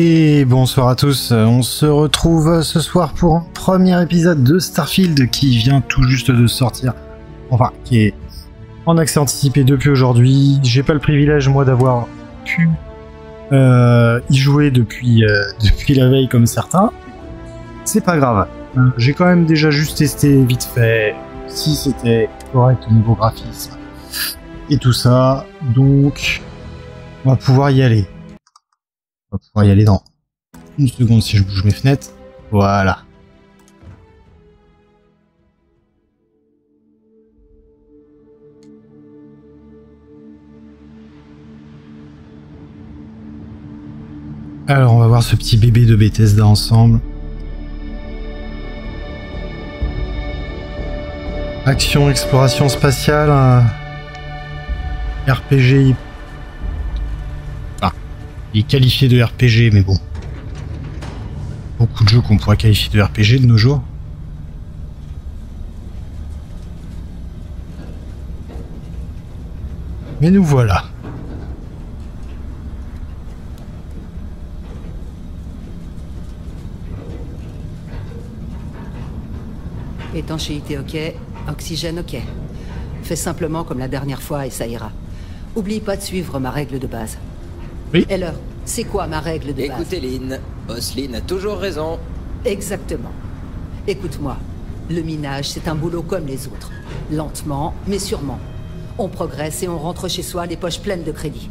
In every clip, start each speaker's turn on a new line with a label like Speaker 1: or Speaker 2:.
Speaker 1: Et bonsoir à tous, on se retrouve ce soir pour un premier épisode de Starfield qui vient tout juste de sortir, enfin qui est en accès anticipé depuis aujourd'hui. J'ai pas le privilège moi d'avoir pu euh, y jouer depuis, euh, depuis la veille comme certains. C'est pas grave, Euh, j'ai quand même déjà juste testé vite fait si c'était correct au niveau graphisme et tout ça, donc on va pouvoir y aller. On va pouvoir y aller dans une seconde si je bouge mes fenêtres. Voilà. Alors on va voir ce petit bébé de Bethesda ensemble. Action, exploration spatiale, RPG. Il est qualifié de RPG, mais bon. Beaucoup de jeux qu'on pourrait qualifier de RPG de nos jours. Mais nous voilà.
Speaker 2: Étanchéité ok, oxygène ok. Fais simplement comme la dernière fois et ça ira. Oublie pas de suivre ma règle de base.
Speaker 1: Oui.
Speaker 2: Heller, c'est quoi ma règle de base?
Speaker 3: Écoutez Lynn, Boss Lynn a toujours raison.
Speaker 2: Exactement. Écoute-moi, le minage c'est un boulot comme les autres. Lentement, mais sûrement. On progresse et on rentre chez soi les poches pleines de crédit.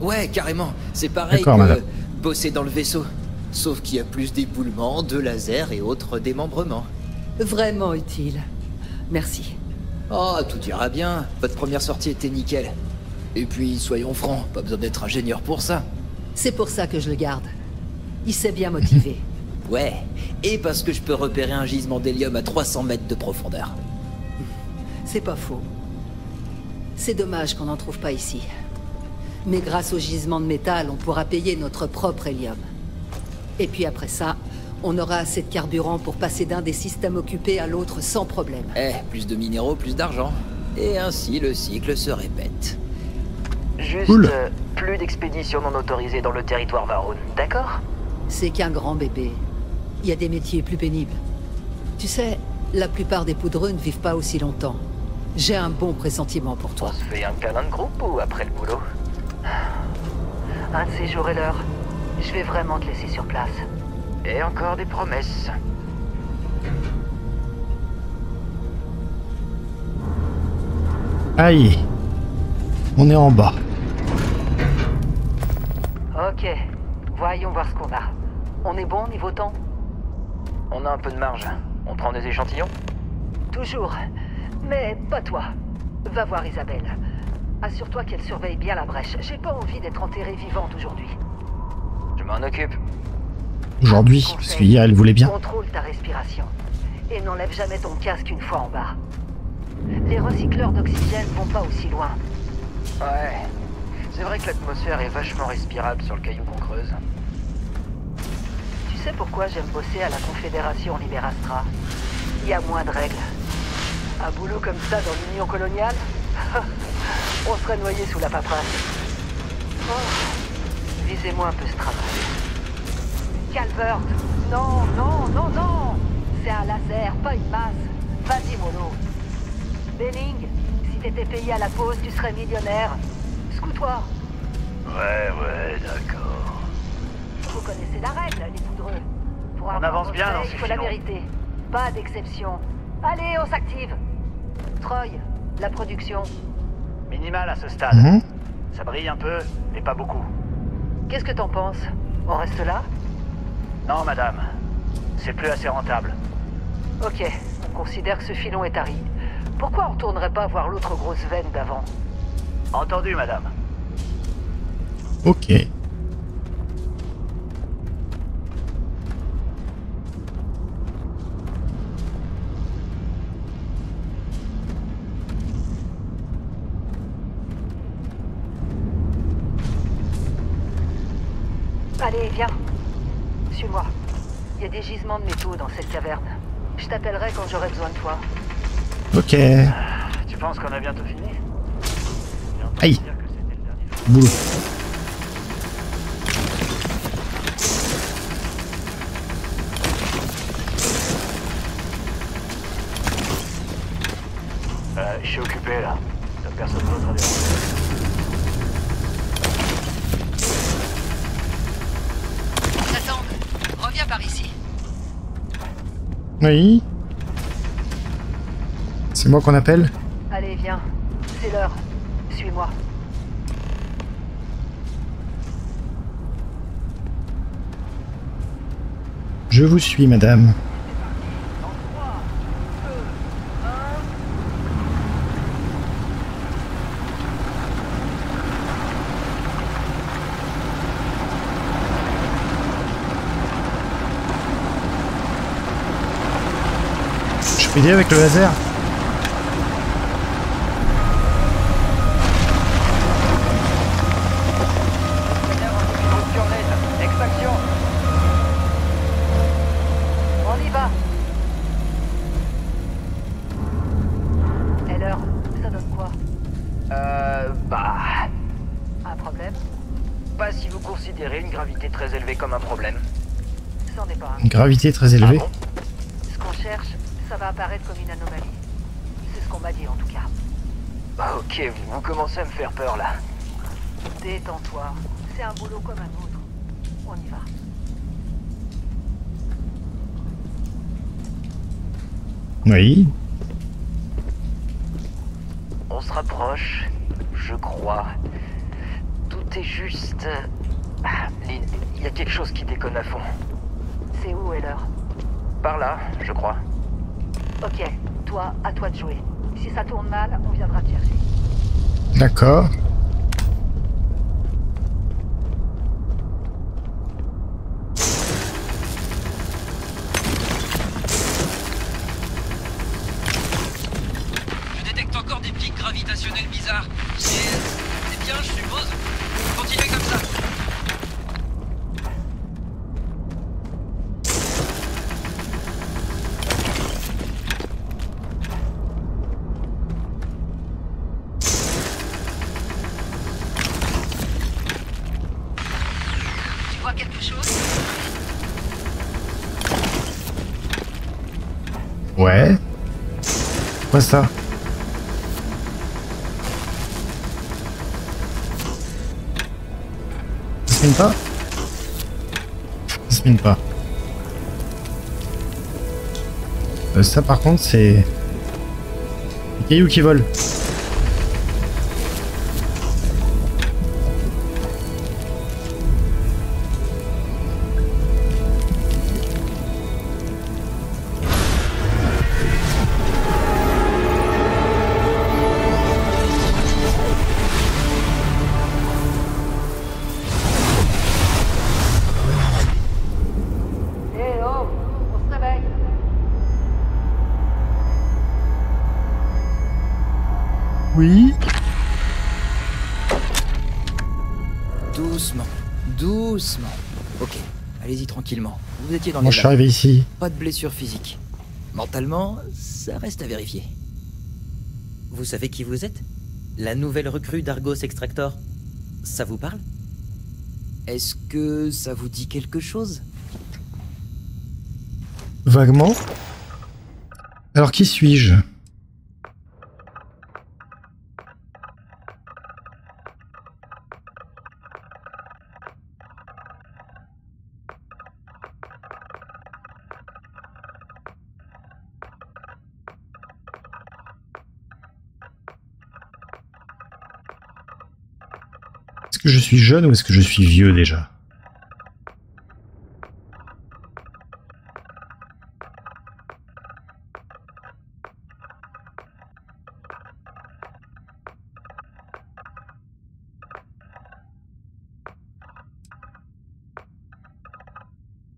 Speaker 3: Ouais, carrément. C'est pareil que
Speaker 1: madame.
Speaker 3: bosser dans le vaisseau. Sauf qu'il y a plus d'éboulements, de lasers et autres démembrements.
Speaker 2: Vraiment utile. Merci.
Speaker 3: Oh, tout ira bien. Votre première sortie était nickel. Et puis, soyons francs, pas besoin d'être ingénieur pour ça.
Speaker 2: C'est pour ça que je le garde. Il s'est bien motivé.
Speaker 3: Ouais, et parce que je peux repérer un gisement d'hélium à 300 mètres de profondeur.
Speaker 2: C'est pas faux. C'est dommage qu'on n'en trouve pas ici. Mais grâce au gisement de métal, on pourra payer notre propre hélium. Et puis après ça, on aura assez de carburant pour passer d'un des systèmes occupés à l'autre sans problème.
Speaker 3: Eh, plus de minéraux, plus d'argent. Et ainsi, le cycle se répète.
Speaker 4: Juste
Speaker 1: Cool.
Speaker 4: euh, plus d'expéditions non autorisées dans le territoire Varun, d'accord?
Speaker 2: C'est qu'un grand bébé. Il y a des métiers plus pénibles. Tu sais, la plupart des poudreux ne vivent pas aussi longtemps. J'ai un bon pressentiment pour
Speaker 4: On
Speaker 2: toi.
Speaker 4: se fait un câlin de groupe ou après le boulot? Un de ces jours et l'heure, je vais vraiment te laisser sur place. Et encore des promesses.
Speaker 1: Aïe. On est en bas.
Speaker 4: Ok, voyons voir ce qu'on a. On est bon niveau temps? On a un peu de marge. On prend des échantillons?
Speaker 2: Toujours. Mais pas toi. Va voir Isabelle. Assure-toi qu'elle surveille bien la brèche. J'ai pas envie d'être enterrée vivante aujourd'hui.
Speaker 4: Je m'en occupe.
Speaker 1: Aujourd'hui, parce qu'hier elle voulait bien.
Speaker 2: Contrôle ta respiration. Et n'enlève jamais ton casque une fois en bas. Les recycleurs d'oxygène vont pas aussi loin.
Speaker 4: Ouais. C'est vrai que l'atmosphère est vachement respirable sur le caillou qu'on creuse.
Speaker 2: Tu sais pourquoi j'aime bosser à la Confédération Liberastra? Il y a moins de règles. Un boulot comme ça dans l'Union coloniale? On serait noyé sous la paperasse. Oh, visez-moi un peu ce travail. Calvert Non, non, non, non C'est un laser, pas une masse. Vas-y, mollo. Benning, t'étais payé à la pause, tu serais millionnaire. Scout-toi.
Speaker 4: Ouais, ouais, d'accord.
Speaker 2: Vous connaissez la règle, les poudreux. Pour
Speaker 4: On
Speaker 2: un
Speaker 4: avance
Speaker 2: bon
Speaker 4: bien
Speaker 2: conseil,
Speaker 4: dans ce
Speaker 2: Il faut la vérité. Pas d'exception. Allez, on s'active. Troy, la production.
Speaker 4: Minimal à ce stade.
Speaker 1: Mhm.
Speaker 4: Ça brille un peu, mais pas beaucoup.
Speaker 2: Qu'est-ce que t'en penses? On reste là?
Speaker 4: Non, madame. C'est plus assez rentable.
Speaker 2: Ok, on considère que ce filon est tari. Pourquoi on retournerait pas voir l'autre grosse veine d'avant
Speaker 4: Entendu, madame.
Speaker 1: Ok.
Speaker 2: Allez, viens. Suis-moi. Il y a des gisements de métaux dans cette caverne. Je t'appellerai quand j'aurai besoin de toi.
Speaker 1: Ok.
Speaker 4: Tu penses qu'on a bientôt fini
Speaker 1: Aïe
Speaker 4: Boule. Euh,
Speaker 1: je
Speaker 4: suis occupé là. T'as personne d'autre à
Speaker 2: ici.
Speaker 1: Oui. C'est moi qu'on appelle
Speaker 2: Allez, viens. C'est l'heure. Suis-moi.
Speaker 1: Je vous suis, madame. Je peux aider avec le laser
Speaker 4: Euh, bah...
Speaker 2: Un problème?
Speaker 4: Pas si vous considérez une gravité très élevée comme un problème.
Speaker 2: C'en est pas un.
Speaker 1: Une gravité très élevée?
Speaker 4: Ah bon?
Speaker 2: Ce qu'on cherche, ça va apparaître comme une anomalie. C'est ce qu'on m'a dit en tout cas.
Speaker 4: Bah, Ok, vous, vous commencez à me faire peur là.
Speaker 2: Détends-toi. C'est un boulot comme un autre. On y va.
Speaker 1: Oui.
Speaker 4: On se rapproche, je crois. Tout est juste... Ah, Lynn, il y a quelque chose qui déconne à fond.
Speaker 2: C'est où l'heure
Speaker 4: Par là, je crois.
Speaker 2: Ok, toi, à toi de jouer. Si ça tourne mal, on viendra te chercher.
Speaker 1: D'accord.
Speaker 5: Je détecte gravitationnels bizarres. C'est. Bien, je suppose. Continuez comme ça.
Speaker 2: Tu vois quelque chose?
Speaker 1: Ouais. Quoi Ça? Pas. Euh, ça par contre c'est... Des cailloux qui volent.
Speaker 3: Tranquillement. Vous étiez dans
Speaker 1: Moi
Speaker 3: les
Speaker 1: je suis arrivé ici.
Speaker 3: Pas de blessure physique. Mentalement, ça reste à vérifier.
Speaker 6: Vous savez qui vous êtes? La nouvelle recrue d'Argos Extractor. Ça vous parle?
Speaker 3: Est-ce que ça vous dit quelque chose?
Speaker 1: Vaguement. Alors qui suis-je Est-ce que je suis jeune ou est-ce que je suis vieux déjà?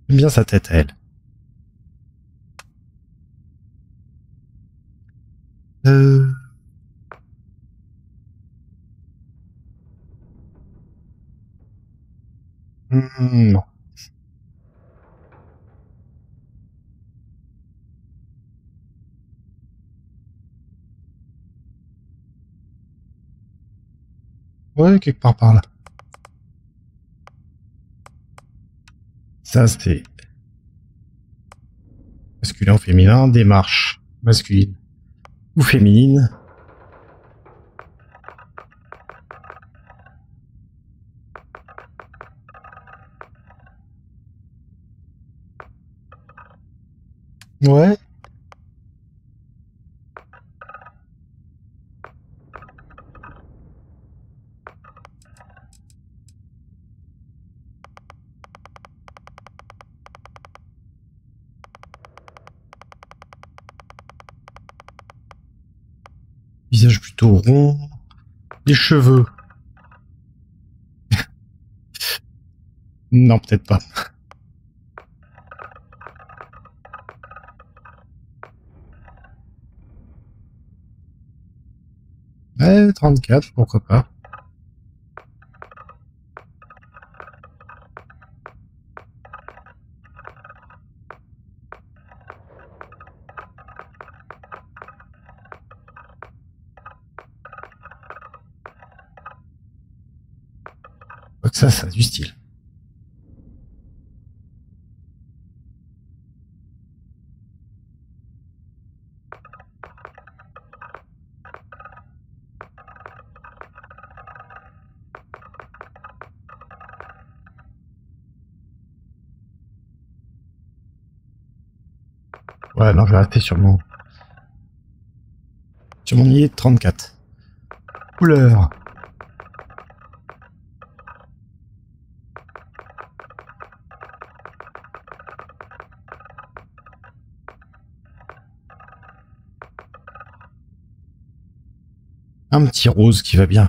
Speaker 1: J'aime bien sa tête elle. Ouais, quelque part par là. Ça, c'est... Masculin ou féminin, démarche masculine ou féminine. Ouais, rond. Les cheveux. non, peut-être pas. Ouais, 34, pourquoi pas. Ça, ça a du style. Ouais, non, je vais rester sur mon... Sur mon nid 34. Couleur. Un petit rose qui va bien.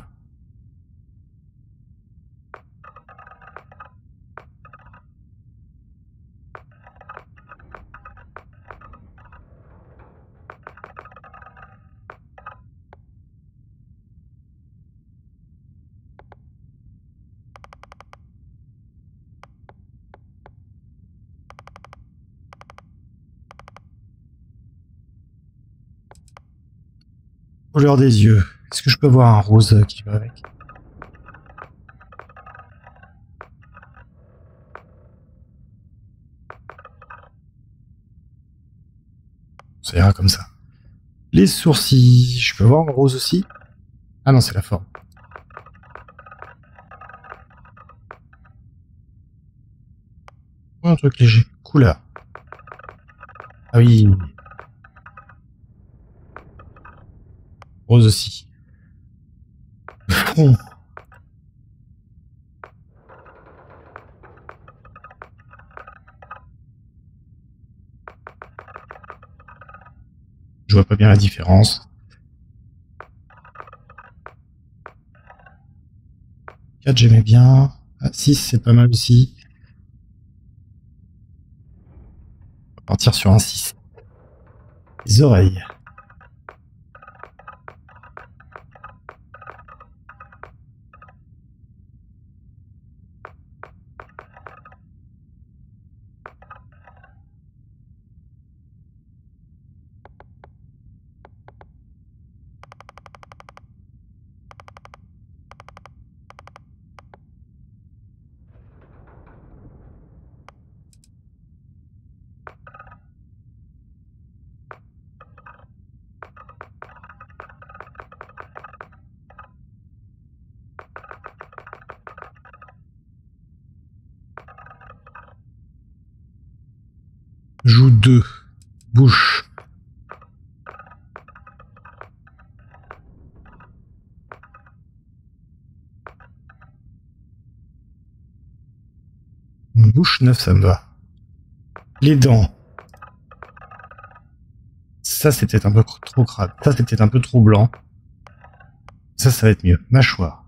Speaker 1: Couleur des yeux. Est-ce que je peux voir un rose qui va avec? Ça ira comme ça. Les sourcils, je peux voir un rose aussi? Ah non, c'est la forme. Un truc léger. Couleur. Ah oui. Rose aussi. Je vois pas bien la différence. 4 j'aimais bien. Ah, 6 c'est pas mal aussi. Partir sur un 6. Les oreilles. Joue 2. Bouche. Bouche 9, ça me va. Les dents. Ça, c'était un peu trop crade. Ça, c'était un peu trop blanc. Ça, ça va être mieux. Mâchoire.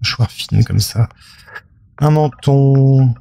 Speaker 1: Mâchoire fine comme ça. Un menton.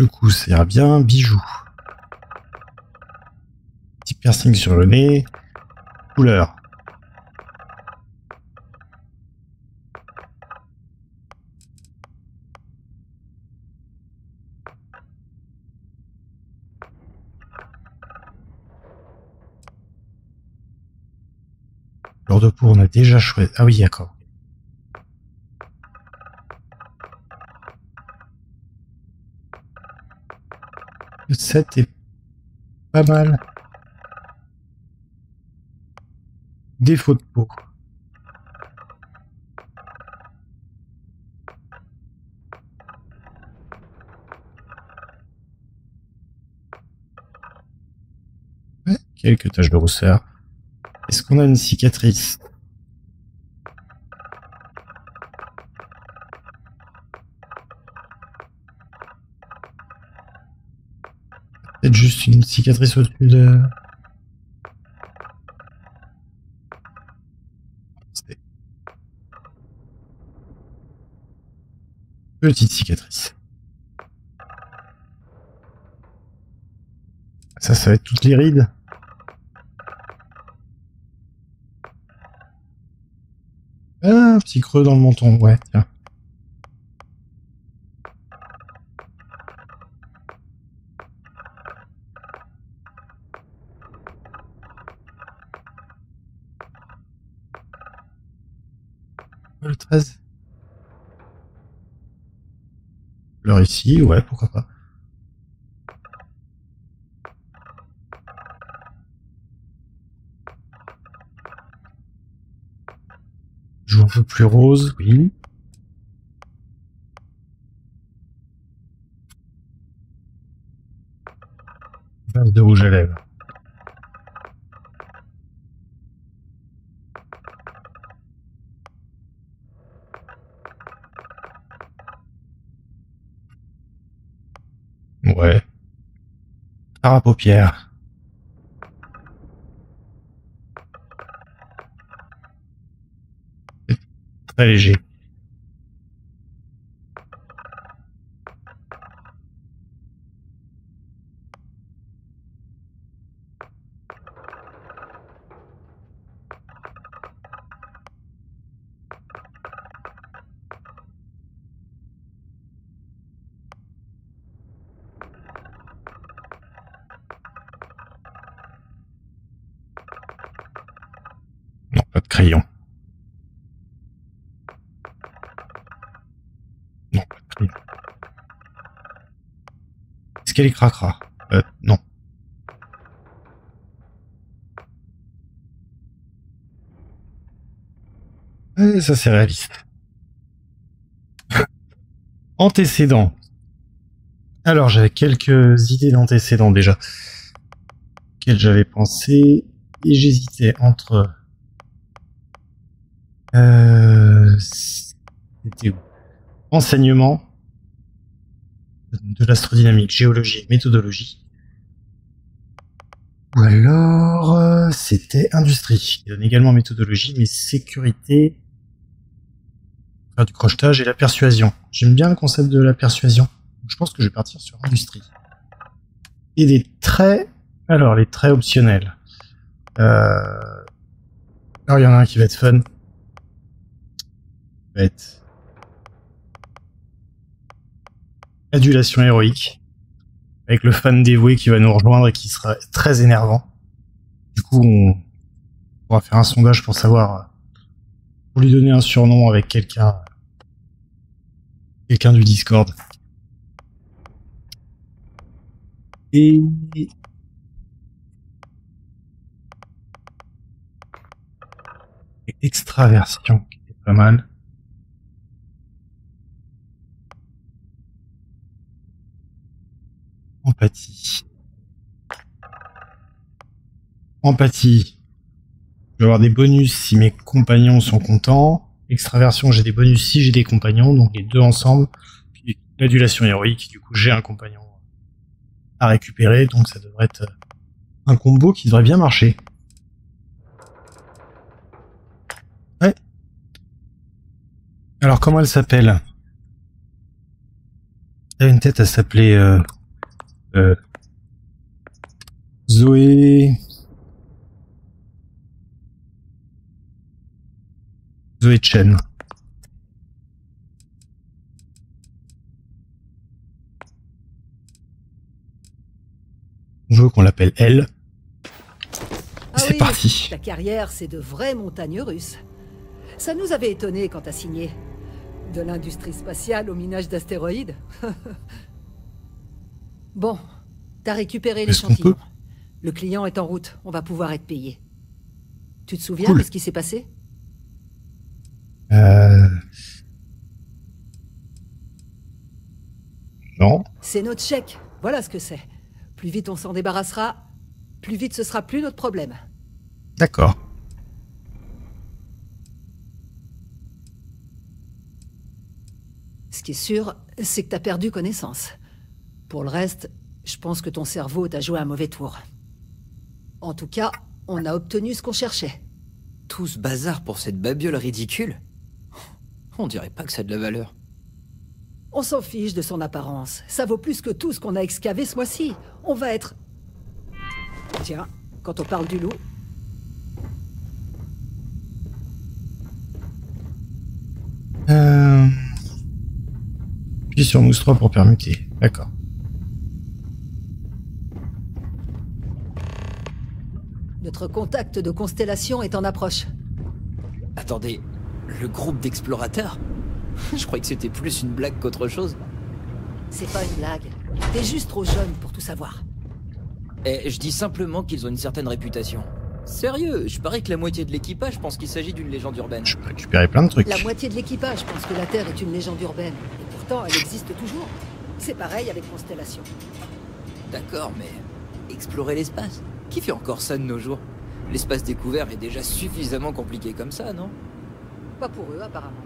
Speaker 1: Le coup, ira bien. Bijoux. Petit piercing sur le nez. Couleur. Lors de peau, on a déjà choisi. Ah oui, d'accord. 7 est pas mal. Défaut de peau. Ouais, quelques taches de rousseur. Est-ce qu'on a une cicatrice? Juste une cicatrice au-dessus de... Petite cicatrice. Ça, ça va être toutes les rides. Ah, un petit creux dans le menton, ouais, tiens. Le 13. Fleur ici, ouais, pourquoi pas. Un peu plus rose, oui. Base de rouge à lèvres. Ouais. À paupières. Très léger. Crayon. Non, pas de crayon. Est-ce qu'elle est cracra Euh, non. Eh, ça c'est réaliste. Antécédents. Alors j'avais quelques idées d'antécédents déjà. Quelles j'avais pensé. Et j'hésitais entre euh, c'était où Enseignement de l'astrodynamique, géologie, méthodologie. Ou alors, euh, c'était industrie. Il donne également méthodologie, mais sécurité, faire du crochetage et la persuasion. J'aime bien le concept de la persuasion. Je pense que je vais partir sur industrie. Et des traits, alors les traits optionnels. Euh, alors il y en a un qui va être fun va adulation héroïque avec le fan dévoué qui va nous rejoindre et qui sera très énervant. Du coup, on pourra faire un sondage pour savoir pour lui donner un surnom avec quelqu'un quelqu'un du Discord. Et et extraversion qui est pas mal. Empathie. Empathie. Je vais avoir des bonus si mes compagnons sont contents. Extraversion, j'ai des bonus si j'ai des compagnons, donc les deux ensemble. Puis l'adulation héroïque, du coup j'ai un compagnon à récupérer, donc ça devrait être un combo qui devrait bien marcher. Ouais. Alors comment elle s'appelle? Elle a une tête à s'appeler euh, euh, Zoé. Zoé Chen. Je veux qu'on l'appelle elle.
Speaker 2: Ah
Speaker 1: C'est
Speaker 2: oui,
Speaker 1: parti.
Speaker 2: Ta carrière, c'est de vraies montagnes russes. Ça nous avait étonnés quand t'as signé. De l'industrie spatiale au minage d'astéroïdes. bon, t'as récupéré l'échantillon. Le client est en route, on va pouvoir être payé. Tu te souviens
Speaker 1: Cool.
Speaker 2: de ce qui s'est passé?
Speaker 1: Euh... Non.
Speaker 2: C'est notre chèque, voilà ce que c'est. Plus vite on s'en débarrassera, plus vite ce sera plus notre problème.
Speaker 1: D'accord.
Speaker 2: Ce qui est sûr, c'est que t'as perdu connaissance. Pour le reste, je pense que ton cerveau t'a joué un mauvais tour. En tout cas, on a obtenu ce qu'on cherchait.
Speaker 3: Tout ce bazar pour cette babiole ridicule? On dirait pas que ça a de la valeur.
Speaker 2: On s'en fiche de son apparence. Ça vaut plus que tout ce qu'on a excavé ce mois-ci. On va être... Tiens, quand on parle du loup,
Speaker 1: Euh... Puis sur Mousse 3 pour permuter. D'accord.
Speaker 2: Notre contact de constellation est en approche.
Speaker 3: Attendez, le groupe d'explorateurs? Je croyais que c'était plus une blague qu'autre chose.
Speaker 2: C'est pas une blague. T'es juste trop jeune pour tout savoir.
Speaker 3: Et je dis simplement qu'ils ont une certaine réputation. Sérieux, je parie que la moitié de l'équipage pense qu'il s'agit d'une légende urbaine.
Speaker 1: Je peux récupérer plein de trucs.
Speaker 2: La moitié de l'équipage pense que la Terre est une légende urbaine. Et pourtant, elle existe toujours. C'est pareil avec Constellation.
Speaker 3: D'accord, mais explorer l'espace? Qui fait encore ça de nos jours? L'espace découvert est déjà suffisamment compliqué comme ça, non?
Speaker 2: Pas pour eux, apparemment.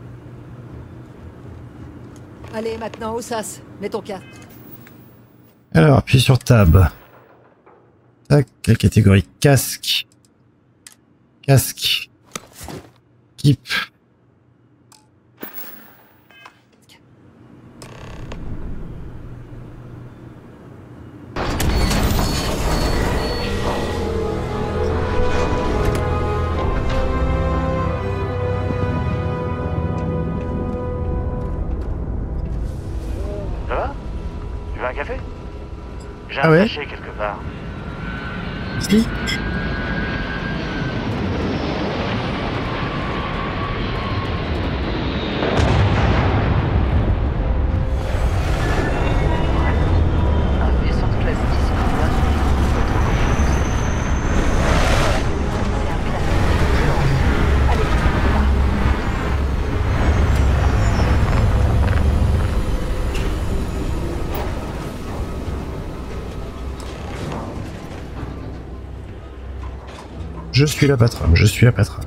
Speaker 2: Allez, maintenant, au sas. Mets ton cas.
Speaker 1: Alors, puis sur tab. Tac, quelle catégorie Casque. Casque. Keep. Ah ouais
Speaker 4: sachet quelque part.
Speaker 1: Si. Je suis la patronne, je suis la patronne.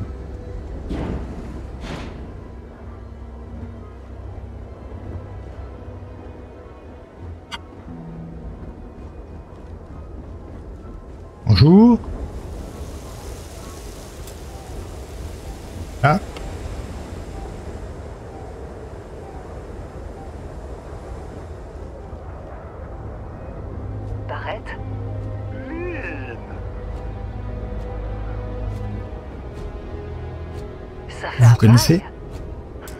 Speaker 1: Vous
Speaker 4: un
Speaker 1: connaissez.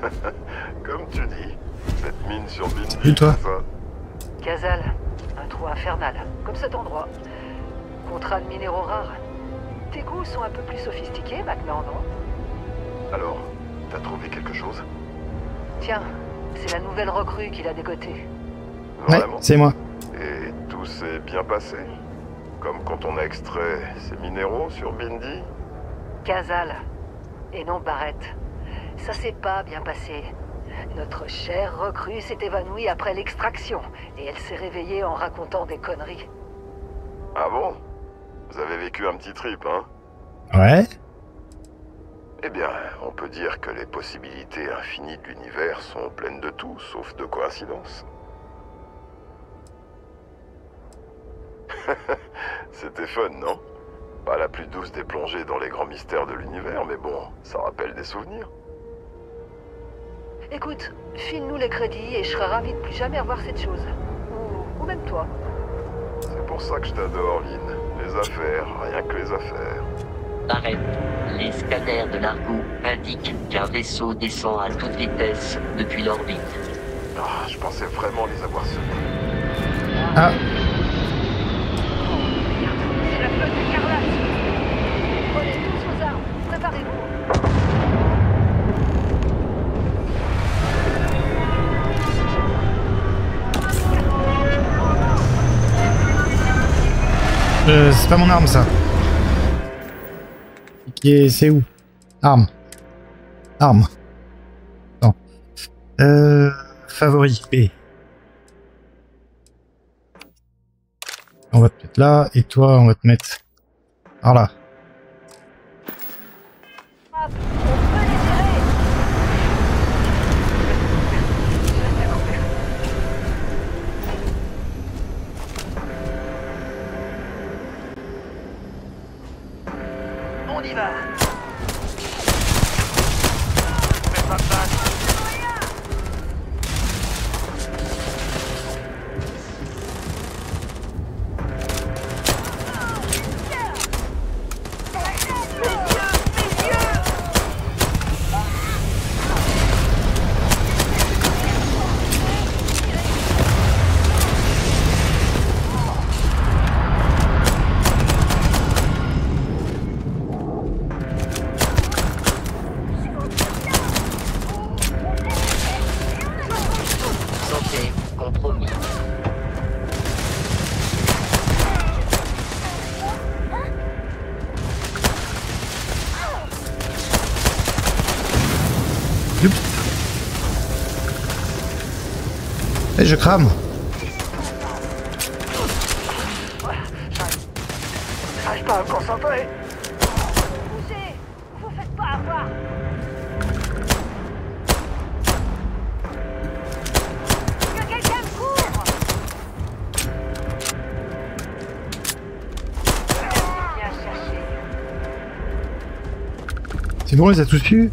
Speaker 7: Comme tu dis, cette mine sur Bindi,
Speaker 1: Salut, toi.
Speaker 7: c'est ça
Speaker 4: Gazal, un trou infernal, comme cet endroit. Contrat de minéraux rares. Tes goûts sont un peu plus sophistiqués maintenant, non?
Speaker 7: Alors, t'as trouvé quelque chose?
Speaker 4: Tiens, c'est la nouvelle recrue qu'il a décotée.
Speaker 1: Ouais,
Speaker 7: Vraiment?
Speaker 1: c'est moi.
Speaker 7: Et tout s'est bien passé? Comme quand on a extrait ces minéraux sur Bindi?
Speaker 4: Gazal, et non Barrett. Ça s'est pas bien passé. Notre chère recrue s'est évanouie après l'extraction, et elle s'est réveillée en racontant des conneries.
Speaker 7: Ah bon? Vous avez vécu un petit trip, hein?
Speaker 1: Ouais.
Speaker 7: Eh bien, on peut dire que les possibilités infinies de l'univers sont pleines de tout, sauf de coïncidences. C'était fun, non? Pas la plus douce des plongées dans les grands mystères de l'univers, mais bon, ça rappelle des souvenirs.
Speaker 2: Écoute, file-nous les crédits et je serais ravi de plus jamais revoir cette chose. Ou, ou même toi.
Speaker 7: C'est pour ça que je t'adore, Lynn. Les affaires, rien que les affaires.
Speaker 8: Arrête. Les scanners de l'Argo indiquent qu'un vaisseau descend à toute vitesse depuis l'orbite.
Speaker 7: Ah, je pensais vraiment les avoir semés.
Speaker 1: Ah,
Speaker 2: C'est la flotte écarlate Prenez tous vos armes, préparez-vous
Speaker 1: euh, c'est pas mon arme ça. C'est où? Arme. Arme. Non. Euh, favori, B. On va te mettre là, et toi, on va te mettre par là. Eh, je crame.
Speaker 4: J'arrive pas à me concentrer.
Speaker 2: Bougez. Vous faites pas avoir. Que quelqu'un me couvre. Bien cherché.
Speaker 1: C'est bon, on les a tous pu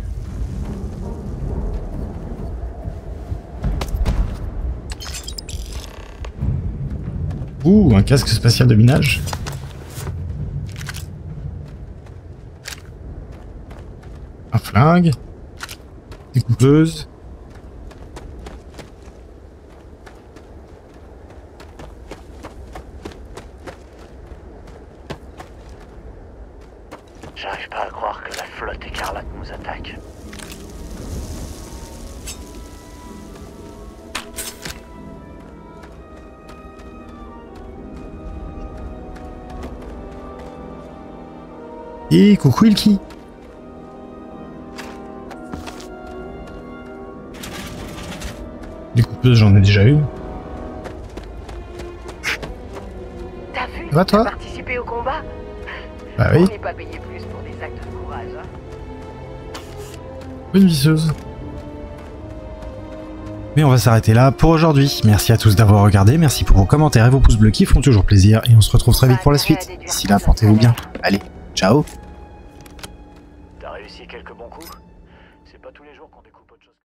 Speaker 1: Ouh, un casque spatial de minage. Un flingue. Des coupeuses.
Speaker 4: J'arrive pas à croire que la flotte écarlate nous attaque.
Speaker 1: Et coucou Ilki. Des coupeuses, j'en ai déjà eu.
Speaker 2: T'as vu
Speaker 1: Va, toi
Speaker 2: T'as participé au combat
Speaker 1: Bah
Speaker 2: On
Speaker 1: oui,
Speaker 2: n'est pas payé plus pour des actes de courage, hein.
Speaker 1: bonne visseuse. Mais on va s'arrêter là pour aujourd'hui. Merci à tous d'avoir regardé, merci pour vos commentaires et vos pouces bleus qui font toujours plaisir. Et on se retrouve très vite pour la suite. D'ici là, portez-vous bien. Allez,
Speaker 4: show.